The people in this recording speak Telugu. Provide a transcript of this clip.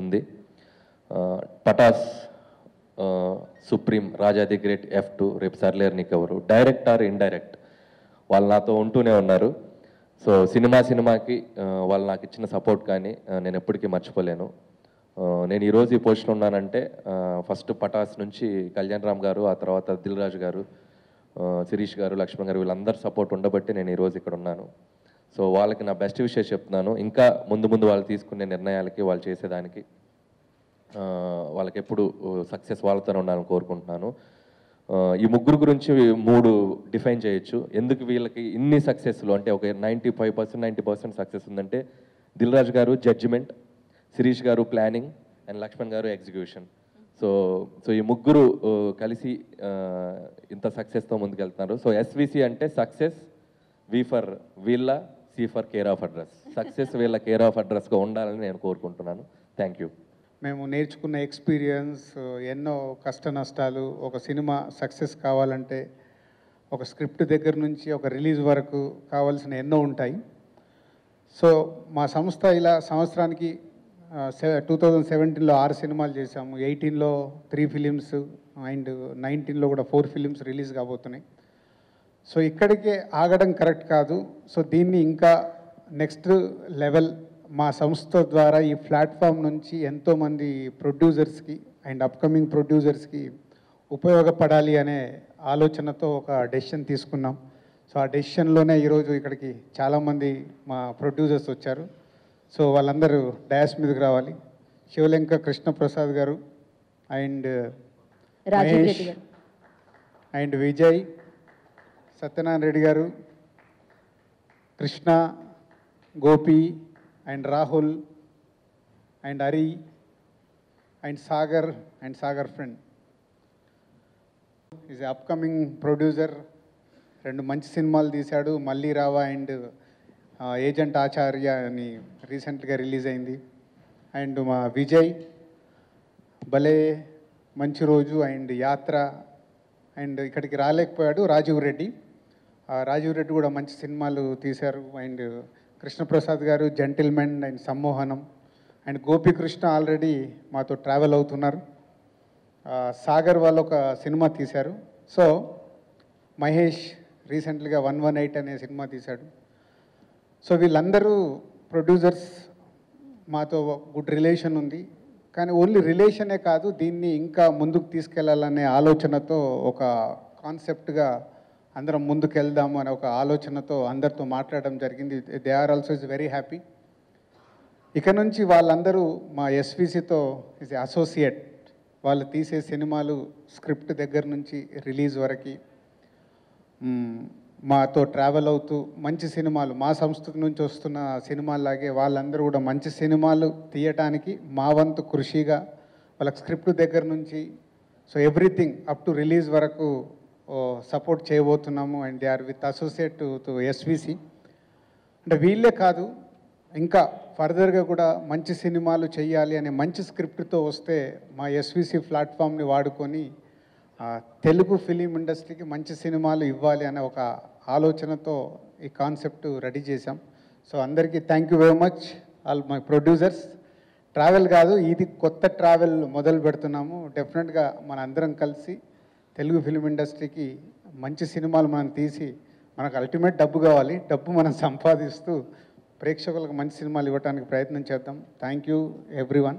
ఉంది. టటాస్ Pataas Supreme Raja the Great F two రేపు సర్లేరు నీకెవరు? డైరెక్ట్ ఆర్ ఇండైరెక్ట్ వాళ్ళు నాతో ఉంటూనే ఉన్నారు. సో సినిమా సినిమాకి వాళ్ళు నాకు ఇచ్చిన సపోర్ట్ కానీ నేను ఎప్పటికీ మర్చిపోలేను. నేను ఈరోజు ఈ పొజిషన్ ఉన్నానంటే ఫస్ట్ పటాస్ నుంచి కళ్యాణ్ రామ్ గారు ఆ తర్వాత దిల్ రాజు గారు శిరీష్ గారు లక్ష్మణ్ గారు వీళ్ళందరి సపోర్ట్ ఉండబట్టి నేను ఈరోజు ఇక్కడ ఉన్నాను. సో వాళ్ళకి నా బెస్ట్ విషయం చెప్తున్నాను. ఇంకా ముందు ముందు వాళ్ళు తీసుకునే నిర్ణయాలకి వాళ్ళు చేసేదానికి వాళ్ళకి ఎప్పుడు సక్సెస్ వాళ్ళతోనే ఉండాలని కోరుకుంటున్నాను. ఈ ముగ్గురు గురించి మూడు డిఫైన్ చేయొచ్చు. ఎందుకు వీళ్ళకి ఇన్ని సక్సెస్లు అంటే ఒక ninety five percent ninety percent success ఉందంటే దిల్ రాజు గారు జడ్జిమెంట్ శిరీష్ గారు ప్లానింగ్ అండ్ లక్ష్మణ్ గారు ఎగ్జిక్యూషన్ సో సో ఈ ముగ్గురు కలిసి ఇంత సక్సెస్తో ముందుకెళ్తున్నారు. సో ఎస్విసి అంటే సక్సెస్ వి ఫర్ వీళ్ళ C for care of address. Success వీళ్ళ కేర్ ఆఫ్ అడ్రస్గా ఉండాలని నేను కోరుకుంటున్నాను. Thank you. మేము నేర్చుకున్న ఎక్స్పీరియన్స్ ఎన్నో కష్ట నష్టాలు ఒక సినిమా సక్సెస్ కావాలంటే ఒక స్క్రిప్ట్ దగ్గర నుంచి ఒక రిలీజ్ వరకు కావాల్సిన ఎన్నో ఉంటాయి. సో మా సంస్థ ఇలా సంవత్సరానికి టూ థౌజండ్ సెవెంటీన్లో ఆరు సినిమాలు చేశాము. ఎయిటీన్లో త్రీ ఫిలిమ్స్ అండ్ నైన్టీన్లో కూడా ఫోర్ ఫిలిమ్స్ రిలీజ్ కాబోతున్నాయి. సో ఇక్కడికే ఆగడం కరెక్ట్ కాదు. సో దీన్ని ఇంకా నెక్స్ట్ లెవెల్ మా సంస్థ ద్వారా ఈ ప్లాట్ఫామ్ నుంచి ఎంతోమంది ప్రొడ్యూసర్స్కి అండ్ అప్కమింగ్ ప్రొడ్యూసర్స్కి ఉపయోగపడాలి అనే ఆలోచనతో ఒక డెసిషన్ తీసుకున్నాం. సో ఆ డెసిషన్లోనే ఈరోజు ఇక్కడికి చాలామంది మా ప్రొడ్యూసర్స్ వచ్చారు. సో వాళ్ళందరూ డయాస్ మీదకి రావాలి. Sivalanka Krishnaprasad garu and Mahesh and Vijay Satyanarayana Reddy garu Krishna Gopi and Rahul and Hari and Sagar and Sagar friend. Is upcoming producer రెండు మంచి సినిమాలు తీశాడు మళ్ళీ రావా అండ్ ఏజెంట్ ఆచార్య అని రీసెంట్గా రిలీజ్ అయింది. అండ్ మా విజయ్ భలే మంచి రోజు అండ్ యాత్ర. అండ్ ఇక్కడికి రాలేకపోయాడు రాజీవ్ రెడ్డి. రాజీవ్ రెడ్డి కూడా మంచి సినిమాలు తీశారు. And Krishnaprasad garu gentleman and Sammohanam. And Gopikrishna already మాతో ట్రావెల్ అవుతున్నారు. సాగర్ వాళ్ళు ఒక సినిమా తీశారు. సో మహేష్ రీసెంట్గా వన్ వన్ ఎయిట్ అనే సినిమా తీశాడు. సో వీళ్ళందరూ ప్రొడ్యూసర్స్ మాతో గుడ్ రిలేషన్ ఉంది. కానీ ఓన్లీ రిలేషనే కాదు దీన్ని ఇంకా ముందుకు తీసుకెళ్ళాలనే ఆలోచనతో ఒక కాన్సెప్ట్గా అందరం ముందుకెళ్దాము అనే ఒక ఆలోచనతో అందరితో మాట్లాడడం జరిగింది. They are also is very happy. ఇక నుంచి వాళ్ళందరూ మా ఎస్విసితో ఇస్ అసోసియేట్. వాళ్ళు తీసే సినిమాలు స్క్రిప్ట్ దగ్గర నుంచి రిలీజ్ వరకు మాతో ట్రావెల్ అవుతూ మంచి సినిమాలు మా సంస్థ నుంచి వస్తున్న సినిమాలాగే వాళ్ళందరూ కూడా మంచి సినిమాలు తీయటానికి మా వంతు కృషిగా వాళ్ళకి స్క్రిప్ట్ దగ్గర నుంచి so everything up to release వరకు సపోర్ట్ చేయబోతున్నాము and they are with associate to SVC అంటే వీళ్ళే కాదు ఇంకా ఫర్దర్గా కూడా మంచి సినిమాలు చేయాలి అనే మంచి స్క్రిప్ట్తో వస్తే మా ఎస్విసి ప్లాట్ఫామ్ని వాడుకొని తెలుగు ఫిలిం ఇండస్ట్రీకి మంచి సినిమాలు ఇవ్వాలి అనే ఒక ఆలోచనతో ఈ కాన్సెప్ట్ రెడీ చేశాం. సో అందరికీ thank you very much all my producers travel కాదు ఇది కొత్త ట్రావెల్ మొదలు పెడుతున్నాము. డెఫినెట్గా మన అందరం కలిసి తెలుగు ఫిలిం ఇండస్ట్రీకి మంచి సినిమాలు మనం తీసి మనకు అల్టిమేట్ డబ్బు కావాలి. డబ్బు మనం సంపాదిస్తూ ప్రేక్షకులకు మంచి సినిమాలు ఇవ్వడానికి ప్రయత్నం చేద్దాం. Thank you everyone